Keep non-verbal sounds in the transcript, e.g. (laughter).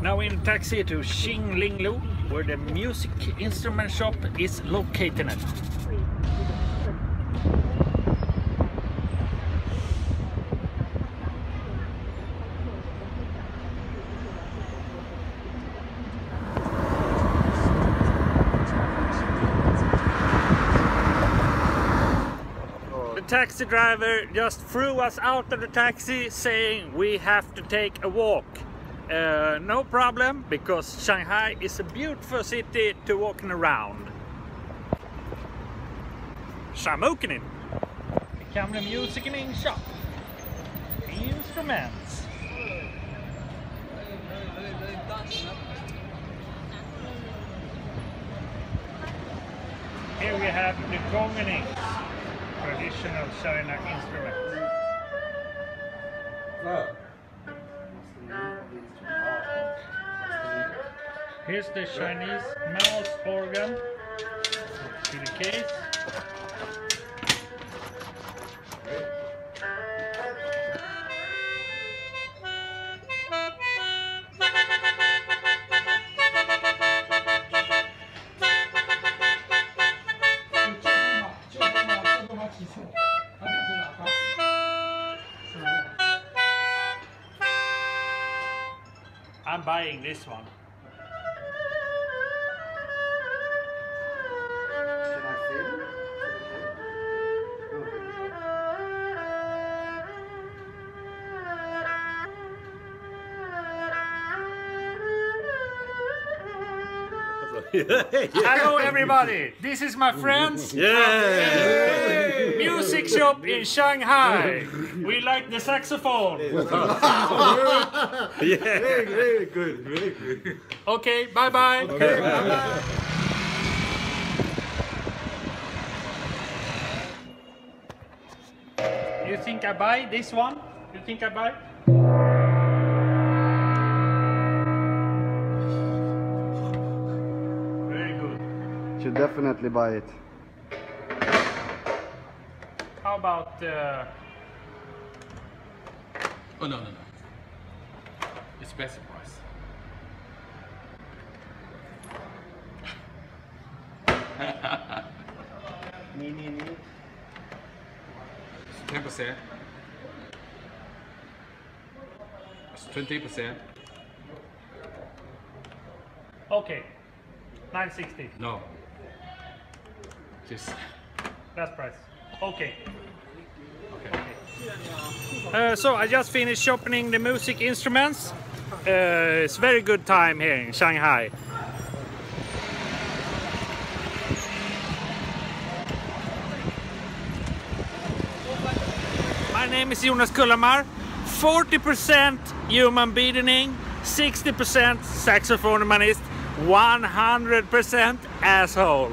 Now in taxi to Xinglinglu, where the music instrument shop is located. The taxi driver just threw us out of the taxi saying we have to take a walk. Uh, no problem because Shanghai is a beautiful city to walking around. Shamookenin. Become the music in shop. Instruments. Here we have the gongening, traditional China instrument. Here's the Chinese mouse organ to the case. I'm buying this one. (laughs) Hello everybody, this is my friends Yeah! music shop in Shanghai. We like the saxophone. (laughs) Yeah! Very, very good, very good. Okay, bye bye. You think I buy this one? You think I buy? Should definitely buy it. How about uh, Oh no no no. It's best price. Me, me, me. Ten percent. It's twenty percent. okay, 960. No. Just Last price. Okay. okay. Uh, so I just finished shopping the music instruments. Uh, it's very good time here in Shanghai. My name is Jonas Kullhammar. 40% human beating, 60% saxophonist, 100% asshole.